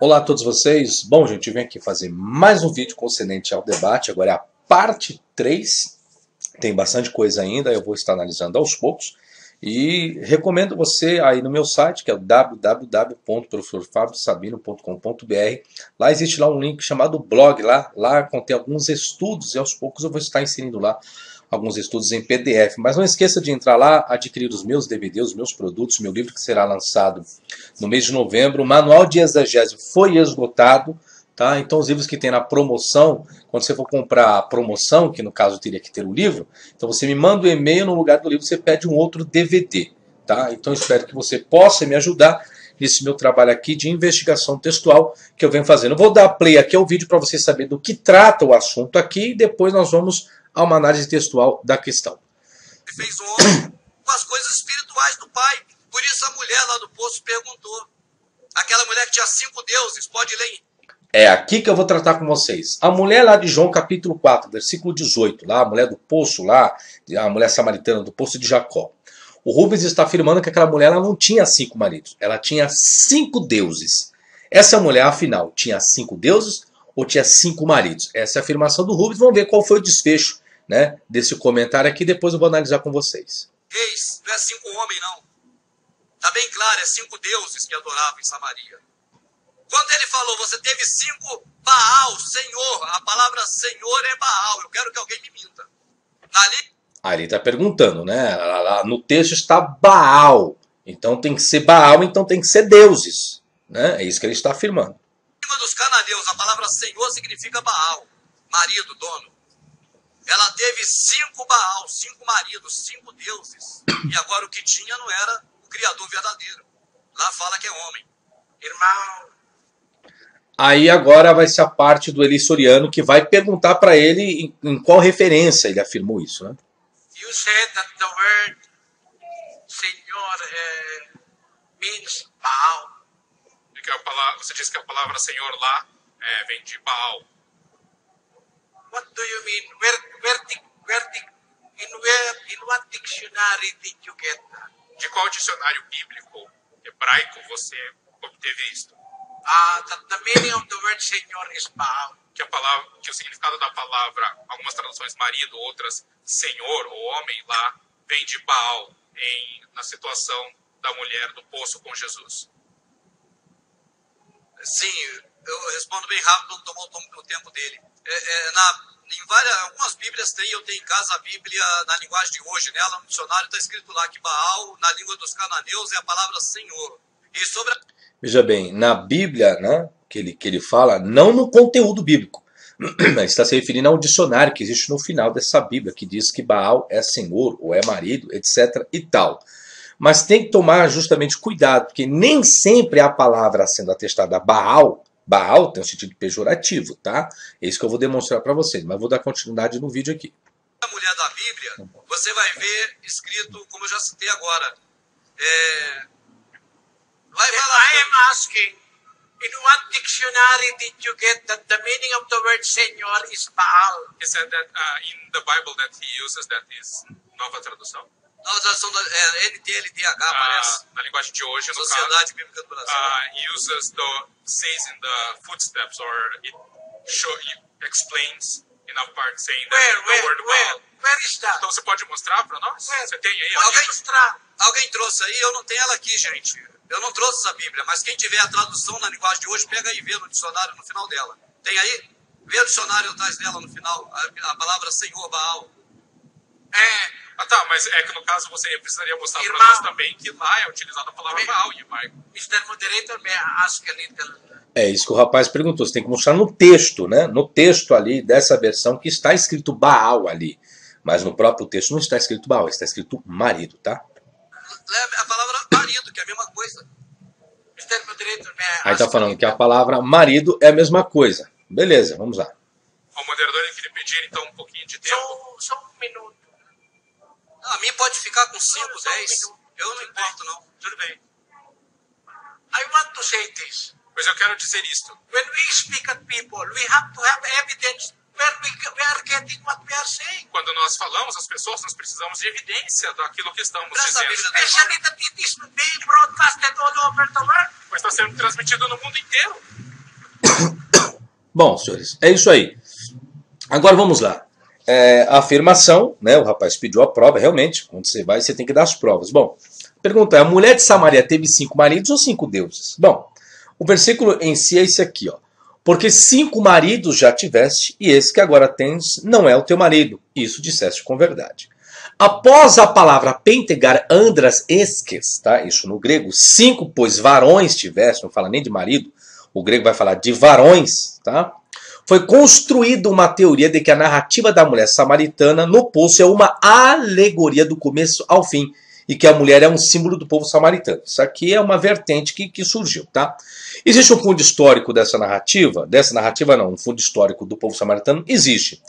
Olá a todos vocês. Bom, gente, vem aqui fazer mais um vídeo concernente ao debate. Agora é a parte 3. Tem bastante coisa ainda, eu vou estar analisando aos poucos. E recomendo você aí no meu site, que é o. Lá existe lá um link chamado blog, lá, lá contém alguns estudos e aos poucos eu vou estar inserindo lá alguns estudos em PDF. Mas não esqueça de entrar lá, adquirir os meus DVDs, os meus produtos, meu livro que será lançado no mês de novembro. O manual de exegese foi esgotado. Tá? Então, os livros que tem na promoção, quando você for comprar a promoção, que no caso teria que ter o livro, então você me manda um e-mail, no lugar do livro você pede um outro DVD. Tá? Então, espero que você possa me ajudar nesse meu trabalho aqui de investigação textual que eu venho fazendo. Eu vou dar play aqui ao vídeo para você saber do que trata o assunto aqui e depois nós vamos a uma análise textual da questão. Ele fez o homem com as coisas espirituais do Pai. Por isso a mulher lá do poço perguntou. Aquela mulher que tinha cinco deuses, pode ler. É aqui que eu vou tratar com vocês. A mulher lá de João capítulo 4, versículo 18, lá, a mulher do poço lá, a mulher samaritana do poço de Jacó. O Rubens está afirmando que aquela mulher ela não tinha cinco maridos, ela tinha cinco deuses. Essa mulher, afinal, tinha cinco deuses ou tinha cinco maridos? Essa é a afirmação do Rubens. Vamos ver qual foi o desfecho né, desse comentário aqui, depois eu vou analisar com vocês. Reis, não é cinco homens, não. Está bem claro, é cinco deuses que adoravam em Samaria. Quando ele falou, você teve cinco Baal, Senhor, a palavra Senhor é Baal. Eu quero que alguém me minta. Ali. Ele está perguntando, né? No texto está Baal. Então tem que ser Baal, então tem que ser deuses. Né? É isso que ele está afirmando. Dos cananeus, a palavra Senhor significa Baal, marido, dono. Ela teve cinco Baal, cinco maridos, cinco deuses. E agora o que tinha não era o Criador verdadeiro. Lá fala que é homem. Irmão. Aí agora vai ser a parte do Eli Soriano que vai perguntar para ele em, em, qual referência ele afirmou isso, né? You said that the word Senhor uh, means Baal. Você disse que a palavra Senhor lá é, vem de Baal. What do you mean? Where, where, where, in where, in what dictionary did you get that? De qual dicionário bíblico hebraico você obteve isto? Ah, uh, that the meaning of the word Senhor is Baal. Que a palavra, que o significado da palavra, algumas traduções marido, outras senhor ou homem lá, vem de Baal em na situação da mulher do poço com Jesus. Sim, eu respondo bem rápido, não tomou o tempo dele. É, é, na, em várias, algumas Bíblias tem, eu tenho em casa a Bíblia na linguagem de hoje, nela no dicionário está escrito lá que Baal, na língua dos cananeus, é a palavra Senhor. E sobre a... Veja bem, na Bíblia, né, que ele, que ele fala, não no conteúdo bíblico, está se referindo ao dicionário que existe no final dessa Bíblia, que diz que Baal é senhor, ou é marido, etc. e tal. Mas tem que tomar justamente cuidado, porque nem sempre a palavra sendo atestada Baal Baal tem um sentido pejorativo, tá? É isso que eu vou demonstrar para vocês, mas vou dar continuidade no vídeo aqui. A mulher da Bíblia, você vai ver escrito, como eu já citei agora, é... vai falar... I am asking, in what dictionary did you get that the meaning of the word Senhor is Baal? He said that uh, in the Bible that he uses, that is nova tradução. Na tradução da é, NTLDH, uh, parece. Na linguagem de hoje, Sociedade no caso, Bíblica do Brasil. Uh, uses the says in the footsteps or it show, it explains enough part saying that where, the where, word where, Baal. where that? Então você pode mostrar para nós? Where? Você tem aí? Alguém, mostrar. alguém trouxe aí, eu não tenho ela aqui, gente. Eu não trouxe essa Bíblia, mas quem tiver a tradução na linguagem de hoje, pega aí e vê no dicionário no final dela. Tem aí? Vê o dicionário atrás dela no final, a, a palavra Senhor Baal. É, ah, tá, mas é que no caso você precisaria mostrar para nós também que lá é utilizada a palavra Baal em hebraico. Mr. Moderator, may I ask a little... É isso que o rapaz perguntou. Você tem que mostrar no texto, né? No texto ali dessa versão que está escrito Baal ali. Mas no próprio texto não está escrito Baal, está escrito marido, tá? A palavra marido, que é a mesma coisa. Mr. Moderator, may I Aí está falando que a palavra marido é a mesma coisa. Beleza, vamos lá. O moderador ele queria pedir então um pouquinho de tempo. Só, só um minuto. A mim pode ficar com 5, 10. Eu não importo, não. Tudo bem. I want to say this. Pois eu quero dizer isto. When we speak at people, we have to have evidence where we, we are getting what we are saying. Quando nós falamos às pessoas, nós precisamos de evidência daquilo que estamos Presta dizendo. Especially that it is being broadcasted all over the world. Mas está sendo transmitido no mundo inteiro. Bom, senhores, é isso aí. Agora vamos lá. É, a afirmação, né? O rapaz pediu a prova, realmente. Quando você vai, você tem que dar as provas. Bom, pergunta é: a mulher de Samaria teve cinco maridos ou cinco deuses? Bom, o versículo em si é esse aqui, ó. Porque cinco maridos já tiveste, e esse que agora tens não é o teu marido. Isso disseste com verdade. Após a palavra pentegar andras esques, tá? Isso no grego, cinco, pois varões tiveste, não fala nem de marido, o grego vai falar de varões, tá? Foi construída uma teoria de que a narrativa da mulher samaritana no poço é uma alegoria do começo ao fim e que a mulher é um símbolo do povo samaritano. Isso aqui é uma vertente que, que surgiu, tá? Existe um fundo histórico dessa narrativa? Dessa narrativa não, um fundo histórico do povo samaritano? Existe.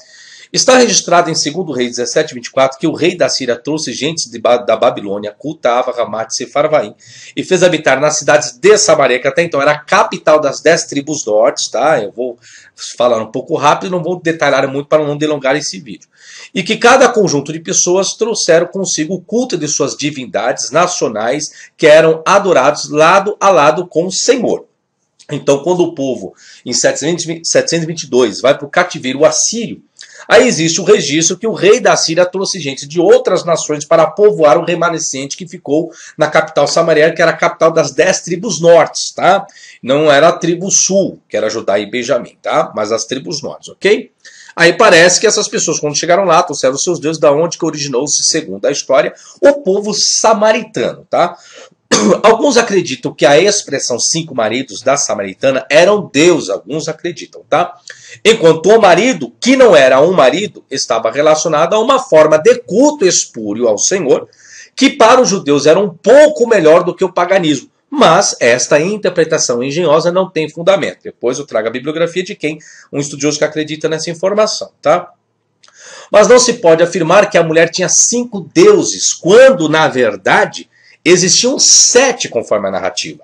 Está registrado em 2 Reis 17, 24 que o rei da Síria trouxe gente da Babilônia, Cultava, Ramat Sefarvaim, e fez habitar nas cidades de Samaria, que até então era a capital das dez tribos norte, tá? Eu vou falar um pouco rápido, não vou detalhar muito para não delongar esse vídeo. E que cada conjunto de pessoas trouxeram consigo o culto de suas divindades nacionais que eram adorados lado a lado com o Senhor. Então, quando o povo, em 722, vai para o cativeiro assírio, Aí existe o registro que o rei da Síria trouxe gente de outras nações para povoar o remanescente que ficou na capital Samaria, que era a capital das dez tribos nortes, tá? Não era a tribo sul, que era Judá e Benjamim, tá? Mas as tribos nortes, ok? Aí parece que essas pessoas, quando chegaram lá, trouxeram seus deuses, da onde que originou-se, segundo a história, o povo samaritano, tá? Alguns acreditam que a expressão cinco maridos da samaritana eram Deus, alguns acreditam, tá? Enquanto o marido, que não era um marido, estava relacionado a uma forma de culto espúrio ao Senhor, que para os judeus era um pouco melhor do que o paganismo. Mas esta interpretação engenhosa não tem fundamento. Depois eu trago a bibliografia de quem, um estudioso que acredita nessa informação, tá? Mas não se pode afirmar que a mulher tinha cinco deuses, quando, na verdade, existiam sete conforme a narrativa.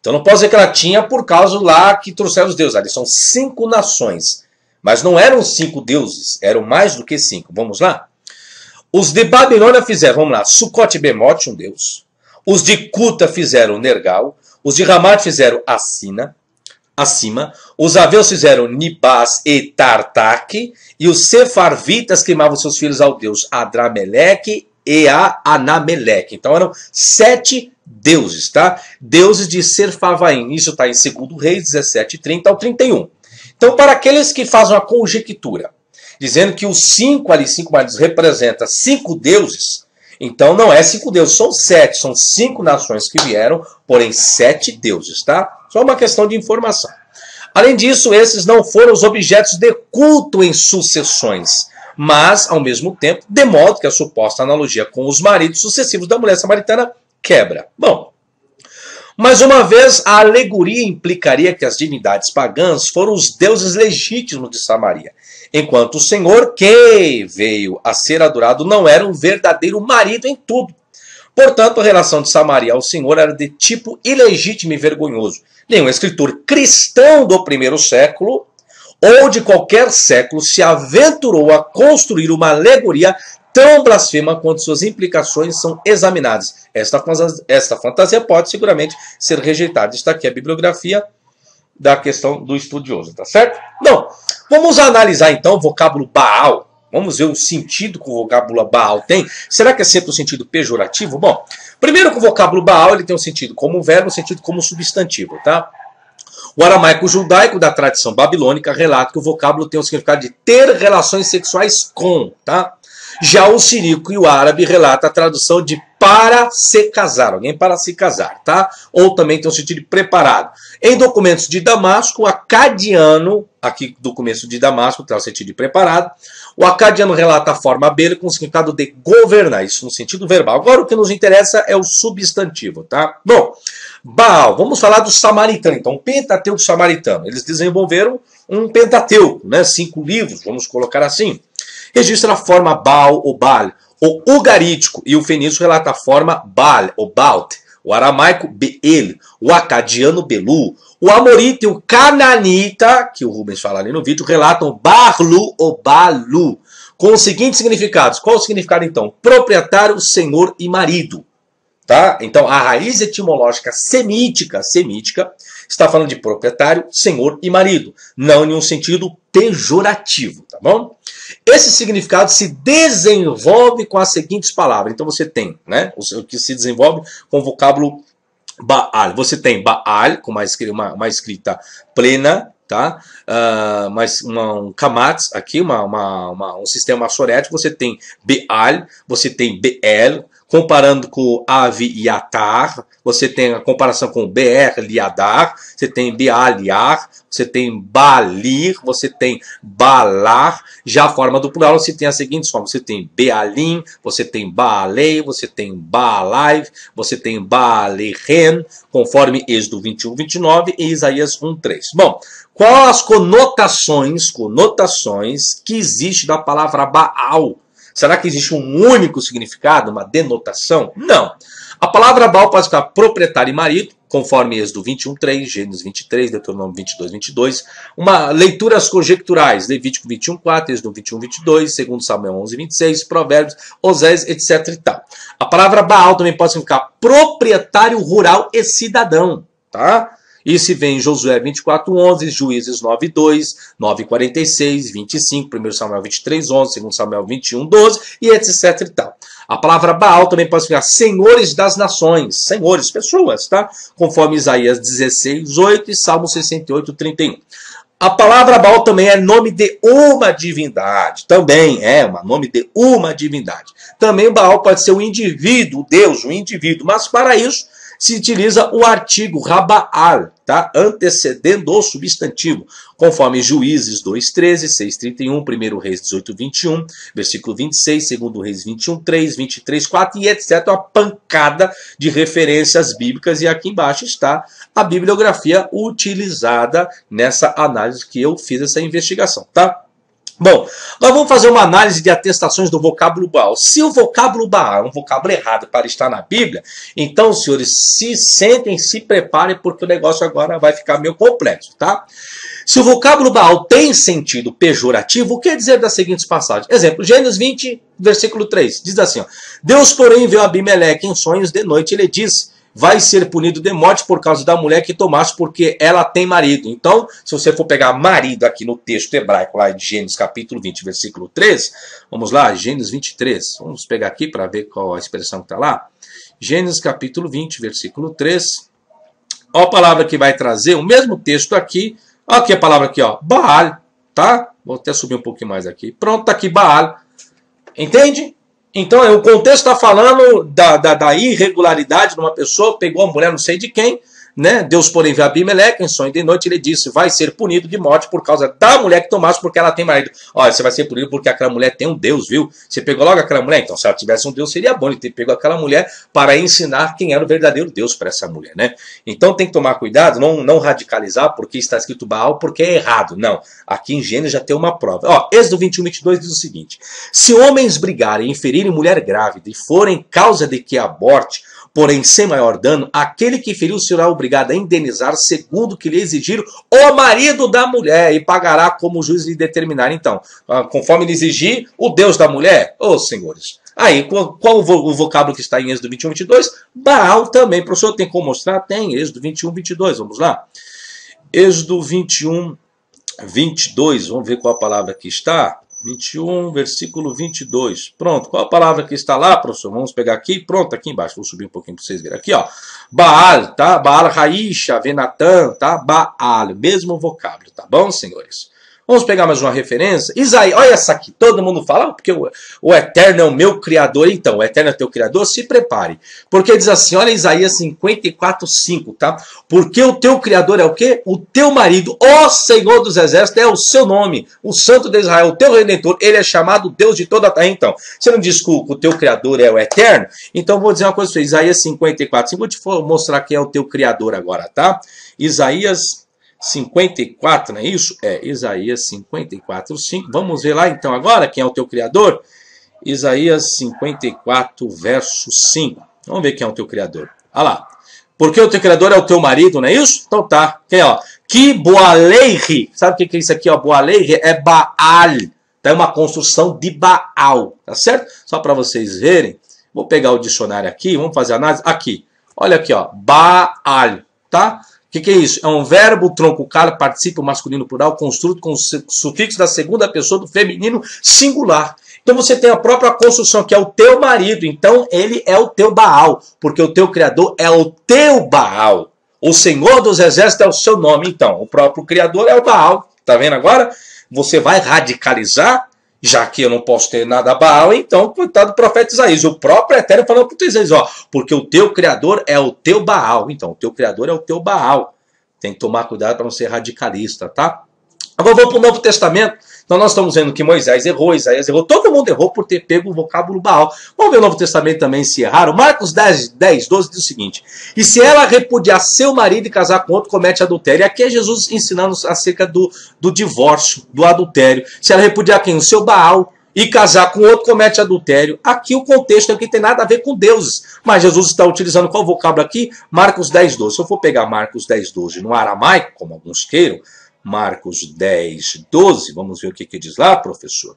Então não posso dizer que ela tinha por causa lá que trouxeram os deuses. Ali são cinco nações. Mas não eram cinco deuses, eram mais do que cinco. Vamos lá? Os de Babilônia fizeram, vamos lá, Sucote Bemote, um deus. Os de Cuta fizeram Nergal. Os de Ramat fizeram Assina, acima. Os aveus fizeram Nibás e Tartak. E os Sefarvitas queimavam seus filhos ao deus Adrameleque e a Anameleque. Então eram sete deuses, tá? Deuses de Serfavaim. Isso está em 2 Reis 17, 30 ao 31. Então, para aqueles que fazem a conjectura, dizendo que os cinco ali, cinco maridos, representa cinco deuses, então não é cinco deuses, são sete, são cinco nações que vieram, porém sete deuses, tá? Só uma questão de informação. Além disso, esses não foram os objetos de culto em sucessões, mas, ao mesmo tempo, de modo que a suposta analogia com os maridos sucessivos da mulher samaritana quebra. Bom, mais uma vez, a alegoria implicaria que as divindades pagãs foram os deuses legítimos de Samaria, enquanto o Senhor, que veio a ser adorado, não era um verdadeiro marido em tudo. Portanto, a relação de Samaria ao Senhor era de tipo ilegítimo e vergonhoso. Nenhum escritor cristão do primeiro século ou de qualquer século se aventurou a construir uma alegoria tão blasfema quanto suas implicações são examinadas. Esta, esta fantasia pode seguramente ser rejeitada. Está aqui a bibliografia da questão do estudioso, tá certo? Não. Vamos analisar então o vocábulo Baal. Vamos ver o sentido que o vocábulo Baal tem. Será que é sempre o sentido pejorativo? Bom, primeiro que o vocábulo Baal ele tem um sentido como verbo, um sentido como substantivo, tá? O aramaico judaico da tradição babilônica relata que o vocábulo tem o significado de ter relações sexuais com, tá? Já o siríaco e o árabe relata a tradução de para se casar, alguém para se casar, tá? Ou também tem o sentido de preparado. Em documentos de Damasco, o acadiano, aqui documento de Damasco, tem o sentido de preparado. O acadiano relata a forma abelha com o significado de governar, isso no sentido verbal. Agora o que nos interessa é o substantivo, tá? Bom, Baal, vamos falar do samaritano, então, Pentateuco samaritano. Eles desenvolveram um Pentateuco, né? Cinco livros, vamos colocar assim registra a forma Baal ou Baal. O ugarítico e o fenício relata a forma Baal ou Baalt. O aramaico Beel, o acadiano Belu, o amorita e o cananita, que o Rubens fala ali no vídeo, relatam Barlu ou Balu, com os seguintes significados. Qual o significado então? Proprietário, senhor e marido. Tá? Então, a raiz etimológica semítica, semítica, está falando de proprietário, senhor e marido, não em um sentido pejorativo, tá bom? Esse significado se desenvolve com as seguintes palavras. Então você tem, né, o que se desenvolve com o vocábulo Baal. Você tem Baal com uma, uma, uma escrita plena, tá? Uh, mas uma, um kamatz aqui, uma, uma, uma, um sistema sorético, você tem Beal, você tem Beel, comparando com Avi e Atar, você tem a comparação com BR Liadar, você tem Bealiar, você tem Balir, você tem Balar, já a forma do plural você tem as seguintes formas, você tem Bealim, você tem Baalei, você tem Baalai, você tem Baalehen, conforme Êxodo 21, 29 e Isaías 1, 3. Bom, quais as conotações, conotações que existe da palavra Baal Será que existe um único significado, uma denotação? Não. A palavra Baal pode ficar proprietário e marido, conforme Êxodo 21, 3, Gênesis 23, Deuteronômio 22, 22. Uma, leituras conjecturais, Levítico 21, 4, Êxodo 21, 22, 2 Samuel 11, 26, Provérbios, Osés, etc. e tal. A palavra Baal também pode significar proprietário rural e cidadão, tá? Isso vem em Josué 24, 11, Juízes 9, 2, 9, 46, 25, 1 Samuel 23, 11, 2 Samuel 21, 12 e etc e tal. A palavra Baal também pode significar senhores das nações, senhores, pessoas, tá? Conforme Isaías 16, 8 e Salmo 68, 31. A palavra Baal também é nome de uma divindade. Também é um nome de uma divindade. Também Baal pode ser um indivíduo, Deus, um indivíduo. Mas para isso, se utiliza o artigo rabaal, tá? antecedendo o substantivo, conforme Juízes 2.13, 6.31, 1 Reis 18.21, versículo 26, 2 Reis 21.3, 23.4 e etc. Uma pancada de referências bíblicas e aqui embaixo está a bibliografia utilizada nessa análise que eu fiz essa investigação, tá? Bom, nós vamos fazer uma análise de atestações do vocábulo Baal. Se o vocábulo Baal é um vocábulo errado para estar na Bíblia, então, senhores, se sentem, se preparem, porque o negócio agora vai ficar meio complexo, tá? Se o vocábulo Baal tem sentido pejorativo, o que dizer das seguintes passagens? Exemplo, Gênesis 20, versículo 3, diz assim, ó, Deus, porém, viu Abimeleque em sonhos de noite, e ele disse, vai ser punido de morte por causa da mulher que tomaste, porque ela tem marido. Então, se você for pegar marido aqui no texto hebraico, lá de Gênesis capítulo 20, versículo 3, vamos lá, Gênesis 23, vamos pegar aqui para ver qual a expressão que está lá. Gênesis capítulo 20, versículo 3. Olha a palavra que vai trazer, o mesmo texto aqui. Olha aqui a palavra aqui, ó, Baal, tá? Vou até subir um pouquinho mais aqui. Pronto, tá aqui Baal. Entende? Então, o contexto está falando da, da, da, irregularidade de uma pessoa, pegou a mulher não sei de quem, né? Deus, porém, viu Abimeleque em sonho de noite, ele disse, vai ser punido de morte por causa da mulher que tomasse, porque ela tem marido. Olha, você vai ser punido porque aquela mulher tem um Deus, viu? Você pegou logo aquela mulher? Então, se ela tivesse um Deus, seria bom ele ter pego aquela mulher para ensinar quem era o verdadeiro Deus para essa mulher, né? Então, tem que tomar cuidado, não, não radicalizar porque está escrito Baal, porque é errado. Não. Aqui em Gênesis já tem uma prova. Ó, Êxodo 21, 22 diz o seguinte, se homens brigarem e ferirem mulher grávida e forem causa de que aborte, porém sem maior dano, aquele que feriu será obrigado a indenizar segundo que lhe exigir o marido da mulher e pagará como o juiz lhe determinar. Então, ah, conforme lhe exigir o Deus da mulher, ô oh, senhores. Aí, qual, qual o vocábulo que está em Êxodo 21, 22? Baal também. Professor, tem como mostrar? Tem, Êxodo 21, 22. Vamos lá. Êxodo 21, 22. Vamos ver qual a palavra que está. 21, versículo 22. Pronto, qual a palavra que está lá, professor? Vamos pegar aqui, pronto, aqui embaixo. Vou subir um pouquinho para vocês verem. Aqui, ó. Baal, tá? Baal Raisha, Venatan, tá? Baal, mesmo vocábulo, tá bom, senhores? Vamos pegar mais uma referência. Isaías, olha essa aqui, todo mundo fala, porque o, o Eterno é o meu Criador. Então, o Eterno é teu Criador, se prepare. Porque diz assim, olha Isaías 54, 5, tá? Porque o teu Criador é o quê? O teu marido, o Senhor dos Exércitos, é o seu nome, o Santo de Israel, o teu Redentor, ele é chamado Deus de toda a terra. Então, você não diz que o teu Criador é o Eterno? Então, vou dizer uma coisa para você, Isaías 54, 5, vou te mostrar quem é o teu Criador agora, tá? Isaías 54, não é isso? É, Isaías 54, 5. Vamos ver lá então agora quem é o teu Criador? Isaías 54, verso 5. Vamos ver quem é o teu Criador. Olha lá. Porque o teu Criador é o teu marido, não é isso? Então tá. Quem é? Ó? Que Boaleire. Sabe o que é isso aqui? Ó? Boaleire é Baal. Tá? É uma construção de Baal. Tá certo? Só para vocês verem. Vou pegar o dicionário aqui, vamos fazer análise. Aqui, olha aqui, ó, Baal, tá? O que, que é isso? É um verbo, tronco, cara, participa masculino plural, construído com o sufixo da segunda pessoa do feminino singular. Então você tem a própria construção, que é o teu marido. Então ele é o teu Baal, porque o teu Criador é o teu Baal. O Senhor dos Exércitos é o seu nome. Então, o próprio Criador é o Baal. Tá vendo agora? Você vai radicalizar já que eu não posso ter nada Baal, então, coitado do profeta Isaías. O próprio Eterno falando para o Isaías, ó, porque o teu Criador é o teu Baal. Então, o teu Criador é o teu Baal. Tem que tomar cuidado para não ser radicalista, tá? Agora vamos para o Novo Testamento. Então nós estamos vendo que Moisés errou, Isaías errou, todo mundo errou por ter pego o vocábulo Baal. Vamos ver o Novo Testamento também se erraram. Marcos 10, 10 12 diz o seguinte: E se ela repudiar seu marido e casar com outro, comete adultério. Aqui é Jesus ensinando acerca do, do divórcio, do adultério. Se ela repudiar quem? O seu Baal e casar com outro comete adultério. Aqui o contexto aqui tem nada a ver com deuses. Mas Jesus está utilizando qual vocábulo aqui? Marcos 10, 12. Se eu for pegar Marcos 10, 12 no aramaico, como alguns queiram, Marcos 10, 12. Vamos ver o que, que diz lá, professor.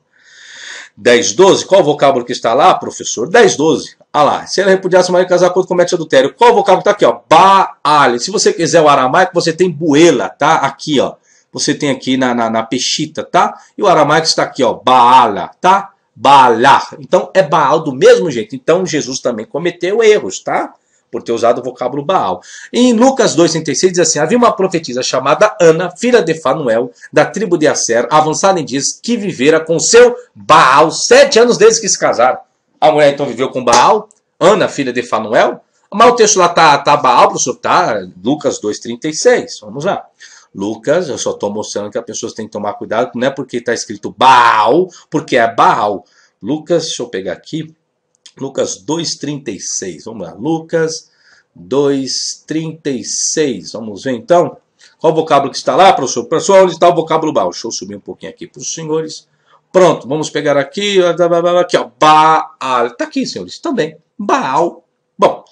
10, 12. Qual o vocábulo que está lá, professor? 10, 12. Ah lá. Se ela repudiasse o marido casar com comete adultério. Qual o vocábulo está aqui, ó? Baal. Se você quiser o aramaico, você tem buela, tá? Aqui, ó. Você tem aqui na, na, na peixita, tá? E o aramaico está aqui, ó. Baala, tá? Baalar. Então é Baal do mesmo jeito. Então Jesus também cometeu erros, tá? Por ter usado o vocábulo Baal. Em Lucas 2,36 diz assim: Havia uma profetisa chamada Ana, filha de Fanuel, da tribo de Asser, avançada em dias, que vivera com seu Baal sete anos desde que se casaram. A mulher então viveu com Baal, Ana, filha de Fanuel. Mas o texto lá tá, tá Baal, professor, tá Lucas 2,36. Vamos lá. Lucas, eu só estou mostrando que as pessoas têm que tomar cuidado, não é porque está escrito Baal, porque é Baal. Lucas, deixa eu pegar aqui, Lucas 2,36. Vamos lá. Lucas 2,36. Vamos ver então. Qual o vocábulo que está lá, professor? Professor, onde está o vocábulo Baal? Deixa eu subir um pouquinho aqui para os senhores. Pronto, vamos pegar aqui. Aqui, ó. Baal. Está aqui, senhores. Também. Baal. Bom.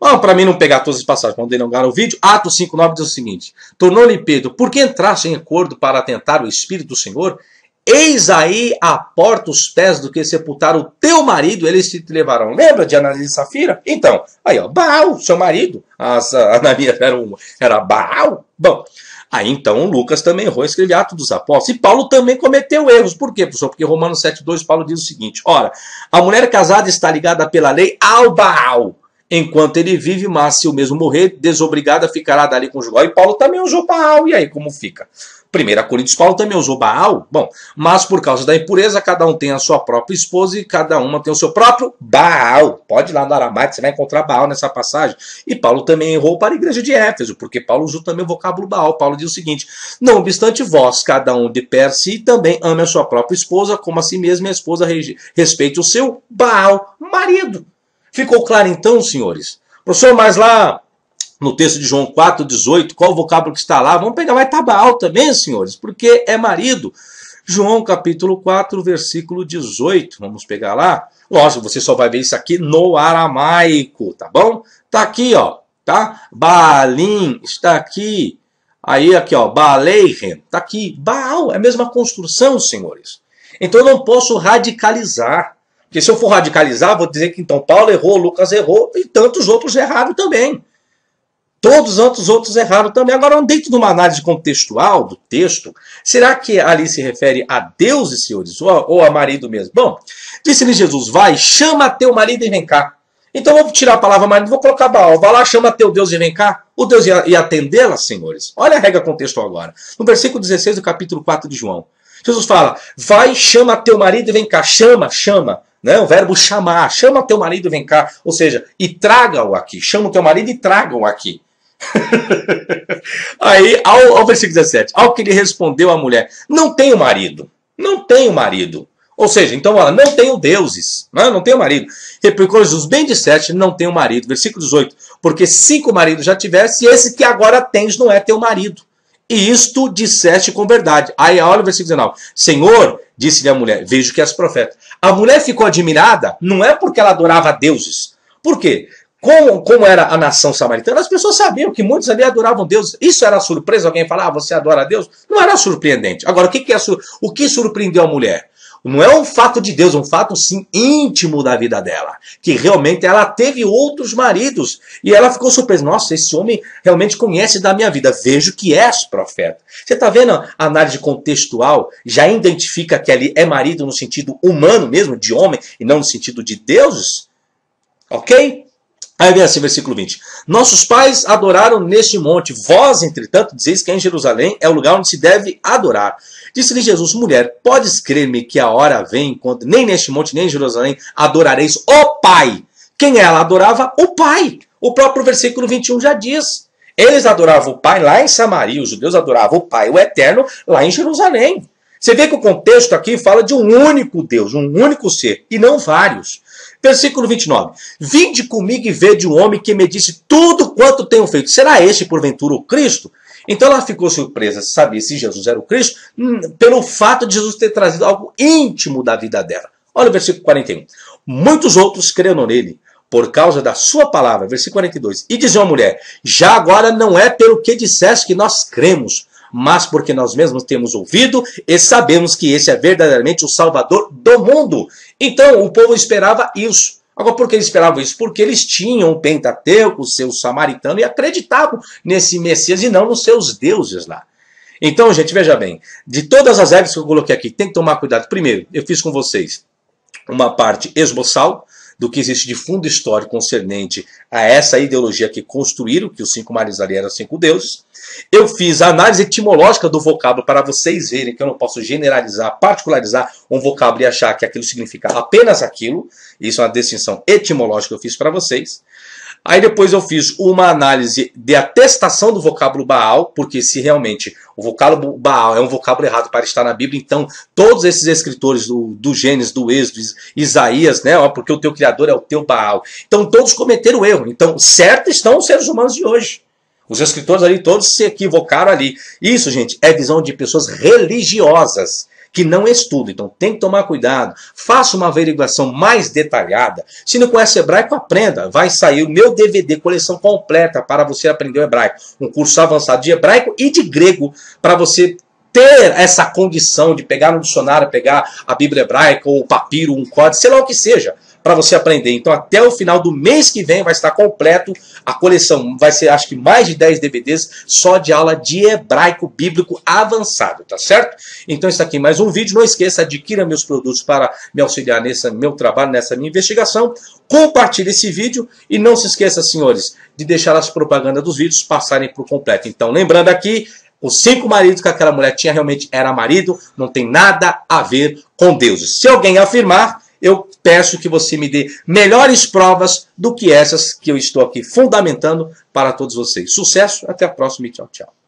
Bom, para mim não pegar todas as passagens, para não delongar o vídeo, Atos 5,9 diz o seguinte: Tornou-lhe Pedro, por que entraste em acordo para atentar o Espírito do Senhor? Eis aí a porta os pés do que sepultar o teu marido, eles te levarão. Lembra de Ananias e Safira? Então, aí ó, Baal, seu marido. As, Ananias era, era Baal. Bom, aí então Lucas também errou, escreve Atos dos Apóstolos. E Paulo também cometeu erros. Por quê, professor? Porque Romanos 7,2 Paulo diz o seguinte: ora, a mulher casada está ligada pela lei ao Baal enquanto ele vive, mas se o mesmo morrer, desobrigada ficará dali conjugal. E Paulo também usou Baal, e aí como fica? 1 Coríntios, Paulo também usou Baal. Bom, mas por causa da impureza, cada um tem a sua própria esposa e cada uma tem o seu próprio Baal. Pode ir lá no Aramaico, você vai encontrar Baal nessa passagem. E Paulo também errou para a igreja de Éfeso, porque Paulo usou também o vocábulo Baal. Paulo diz o seguinte: Não obstante vós, cada um de per si, também ame a sua própria esposa, como a si mesma a esposa respeite o seu Baal, marido. Ficou claro então, senhores? Professor, mas lá no texto de João 4,18, qual o vocábulo que está lá? Vamos pegar, vai estar Baal também, senhores, porque é marido. João capítulo 4, versículo 18. Vamos pegar lá. Lógico, você só vai ver isso aqui no aramaico, tá bom? Tá aqui, ó, tá? Baalim está aqui. Aí aqui, ó, Baaleiren, tá aqui. Baal, é a mesma construção, senhores. Então eu não posso radicalizar. Porque se eu for radicalizar, vou dizer que então Paulo errou, Lucas errou e tantos outros erraram também. Todos os outros erraram também. Agora, dentro de uma análise contextual do texto, será que ali se refere a deuses, senhores, ou, ou a marido mesmo? Bom, disse-lhe Jesus: Vai, chama teu marido e vem cá. Então vou tirar a palavra marido, vou colocar Baal. Vai lá, chama teu Deus e vem cá. O Deus ia, ia atendê-la, senhores. Olha a regra contextual agora. No versículo 16 do capítulo 4 de João. Jesus fala: Vai, chama teu marido e vem cá. Chama, chama. Né? O verbo chamar. Chama teu marido e vem cá. Ou seja, e traga-o aqui. Chama o teu marido e traga-o aqui. Aí, ao, ao versículo 17, ao que ele respondeu à mulher: Não tenho marido, não tenho marido. Ou seja, então ela não tenho deuses, não, né? não tenho marido. Replicou Jesus, bem disseste, não tenho marido. Versículo 18, porque cinco maridos já tivesse, e esse que agora tens não é teu marido. E isto disseste com verdade. Aí olha o versículo 19. Senhor, disse-lhe a mulher, vejo que és profeta. A mulher ficou admirada, não é porque ela adorava deuses. Por quê? Como, como era a nação samaritana, as pessoas sabiam que muitos ali adoravam Deus. Isso era surpresa? Alguém falar, ah, você adora a Deus? Não era surpreendente. Agora, o que, que é o que surpreendeu a mulher? Não é um fato de Deus, é um fato sim íntimo da vida dela. Que realmente ela teve outros maridos. E ela ficou surpresa. Nossa, esse homem realmente conhece da minha vida. Vejo que és profeta. Você está vendo a análise contextual? Já identifica que ali é marido no sentido humano mesmo, de homem, e não no sentido de deuses? Ok? Aí vem assim, versículo 20. Nossos pais adoraram neste monte. Vós, entretanto, dizeis que em Jerusalém é o lugar onde se deve adorar. Disse-lhe Jesus, mulher, podes crer-me que a hora vem quando nem neste monte, nem em Jerusalém adorareis o Pai. Quem ela adorava? O Pai. O próprio versículo 21 já diz. Eles adoravam o Pai lá em Samaria, os judeus adoravam o Pai, o Eterno, lá em Jerusalém. Você vê que o contexto aqui fala de um único Deus, um único ser, e não vários. Versículo 29. Vinde comigo e vede um homem que me disse tudo quanto tenho feito. Será este, porventura, o Cristo? Então ela ficou surpresa, sabia se Jesus era o Cristo, hum, pelo fato de Jesus ter trazido algo íntimo da vida dela. Olha o versículo 41. Muitos outros creram nele, por causa da sua palavra. Versículo 42. E dizia a mulher: Já agora não é pelo que disseste que nós cremos, mas porque nós mesmos temos ouvido e sabemos que esse é verdadeiramente o Salvador do mundo. Então o povo esperava isso. Agora, por que eles esperavam isso? Porque eles tinham o Pentateuco, o seu samaritano, e acreditavam nesse Messias e não nos seus deuses lá. Então, gente, veja bem, de todas as regras que eu coloquei aqui, tem que tomar cuidado. Primeiro, eu fiz com vocês uma parte esboçal, do que existe de fundo histórico concernente a essa ideologia que construíram, que os cinco mares ali eram cinco deuses. Eu fiz a análise etimológica do vocábulo para vocês verem que eu não posso generalizar, particularizar um vocábulo e achar que aquilo significa apenas aquilo. Isso é uma distinção etimológica que eu fiz para vocês. Aí depois eu fiz uma análise de atestação do vocábulo Baal, porque se realmente o vocábulo Baal é um vocábulo errado para estar na Bíblia, então todos esses escritores do, do Gênesis, do Êxodo, Isaías, né, porque o teu criador é o teu Baal. Então todos cometeram erro. Então certo estão os seres humanos de hoje. Os escritores ali todos se equivocaram ali. Isso, gente, é visão de pessoas religiosas que não estuda. Então tem que tomar cuidado. Faça uma averiguação mais detalhada. Se não conhece hebraico, aprenda. Vai sair o meu DVD, coleção completa para você aprender o hebraico. Um curso avançado de hebraico e de grego para você ter essa condição de pegar no dicionário, pegar a Bíblia hebraica ou o papiro, um código, sei lá o que seja para você aprender. Então, até o final do mês que vem vai estar completo a coleção. Vai ser, acho que, mais de 10 DVDs só de aula de hebraico bíblico avançado, tá certo? Então, está aqui mais um vídeo. Não esqueça, adquira meus produtos para me auxiliar nesse meu trabalho, nessa minha investigação. Compartilhe esse vídeo e não se esqueça, senhores, de deixar as propagandas dos vídeos passarem por completo. Então, lembrando aqui, os cinco maridos que aquela mulher tinha realmente era marido, não tem nada a ver com Deus. Se alguém afirmar, eu peço que você me dê melhores provas do que essas que eu estou aqui fundamentando para todos vocês. Sucesso, até a próxima e tchau, tchau.